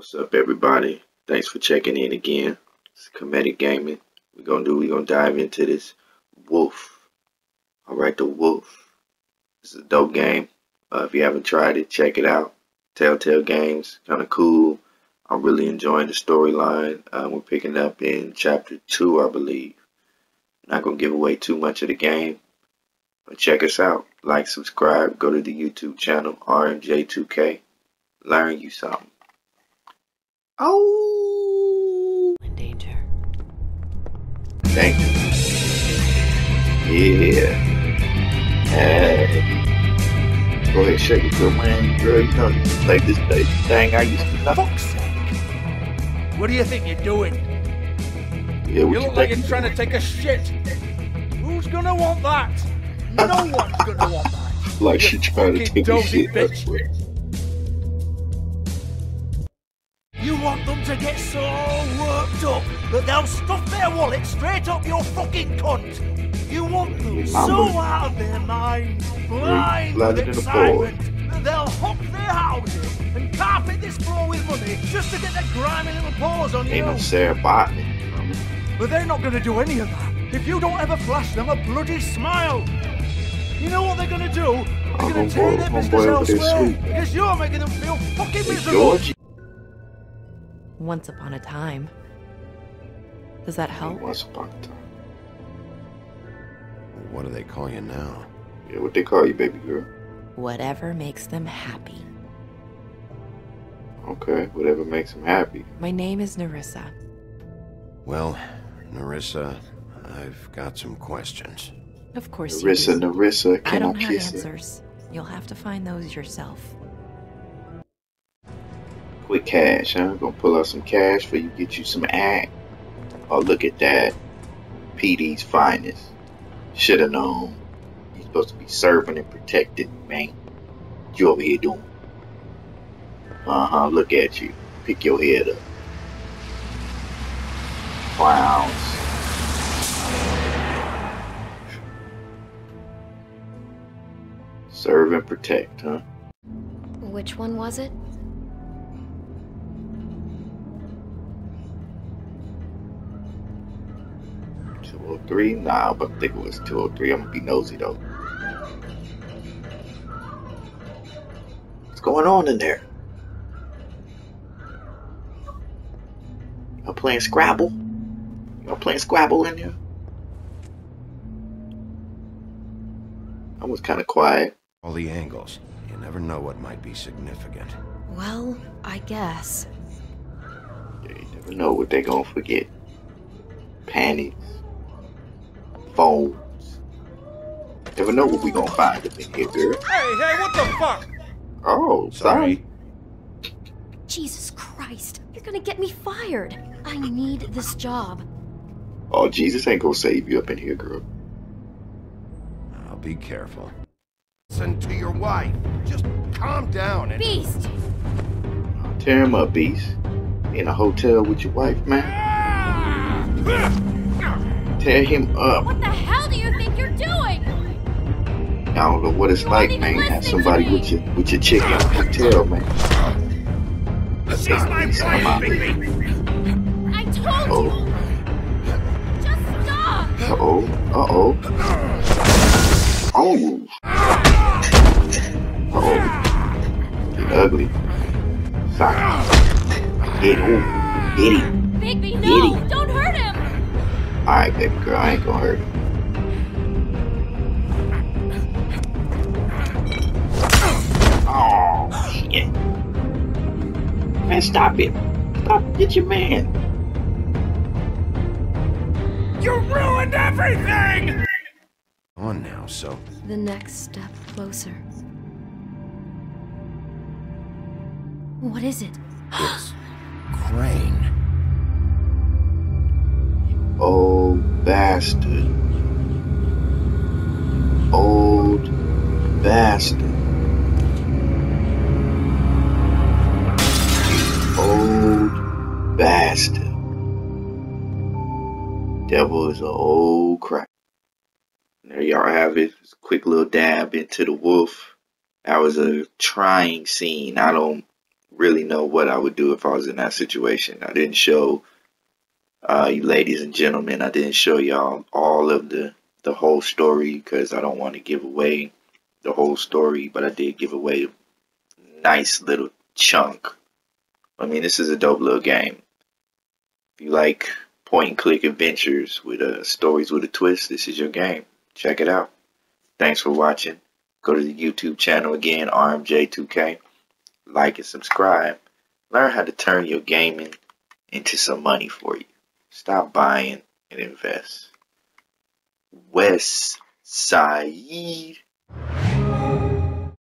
What's up, everybody? Thanks for checking in again. It's Comedic Gaming. We're gonna do. We're gonna dive into this Wolf. All right, the Wolf. This is a dope game. Uh, if you haven't tried it, check it out. Telltale Games, kind of cool. I'm really enjoying the storyline. Uh, we're picking up in chapter two, I believe. Not gonna give away too much of the game, but check us out. Like, subscribe, go to the YouTube channel RMJ2K. Learn you something. Oh, in danger. thank you. Yeah. Hey. Go ahead, shake it, girl, man. Girl, you know you play this day. Dang, I used to love fuck's sake! What do you think you're doing? Yeah, You you look like you're trying to take a shit. Who's gonna want that? No one's gonna want that. Like You she trying to take a shit. bitch. To get so worked up that they'll stuff their wallet straight up your fucking cunt. You want them so out of their minds, blind with flooded in the floor. excitement, that they'll hook their houses and carpet this floor with money just to get their grimy little paws on Ain't you. no Sarah Botany. But they're not going to do any of that if you don't ever flash them a bloody smile. You know what they're going to do? They're going to take their business elsewhere because you're making them feel fucking miserable. Georgie. Once upon a time. Does that help? Once upon a time. What do they call you now? Yeah, what they call you, baby girl? Whatever makes them happy. Okay, whatever makes them happy. My name is Nerissa. Well, Nerissa, I've got some questions. Of course Nerissa, you do. Nerissa, I can I, don't have kiss her? answers. You'll have to find those yourself. Quick cash, huh? Gonna pull out some cash for you, get you some act. Oh, look at that. PD's finest. Shoulda known. You're supposed to be serving and protecting, man. You over here doing? Uh huh, look at you. Pick your head up. Clowns. Serve and protect, huh? Which one was it? Two oh three? Nah, but I think it was two oh three. I'm gonna be nosy though. What's going on in there? Y'all playing Scrabble? Y'all playing Scrabble in here? I was kind of quiet. All the angles. You never know what might be significant. Well, I guess. Yeah, you never know what they're gonna forget. Panties, phones. Never know what we gonna find up in here, girl. Hey, hey, what the fuck? Oh, sorry. Jesus Christ, you're gonna get me fired. I need this job. Oh, Jesus ain't gonna save you up in here, girl. I'll be careful. Listen to your wife. Just calm down and. Beast! Tear him up, Beast. In a hotel with your wife, man. Ah! Tear him up. What the hell do you think you're doing? I don't know what it's You like, weren't man. Have somebody with your with your chick in a hotel, man. She's my wife, baby. I told Oh. you! Just stop! Uh oh. Uh oh. Oh. Uh oh. Get ugly. Sorry. Hit him. Hit him. Bigby, Giddy. no! Don't hurt him! Alright, baby girl. I ain't gonna hurt him. Oh, shit. Man, stop it. Stop. Get your man. You ruined everything! On now, so. The next step closer. What is it? It's Crane. Old bastard. Old bastard. Old bastard. Devil is an old crack. There y'all have it. Quick little dab into the wolf. That was a trying scene. I don't really know what I would do if I was in that situation. I didn't show uh, ladies and gentlemen, I didn't show y'all all of the the whole story because I don't want to give away the whole story, but I did give away a nice little chunk. I mean, this is a dope little game. If you like point and click adventures with uh, stories with a twist, this is your game. Check it out. Thanks for watching. Go to the YouTube channel again, RMJ2K. Like and subscribe. Learn how to turn your gaming into some money for you. Stop buying and invest. West Side.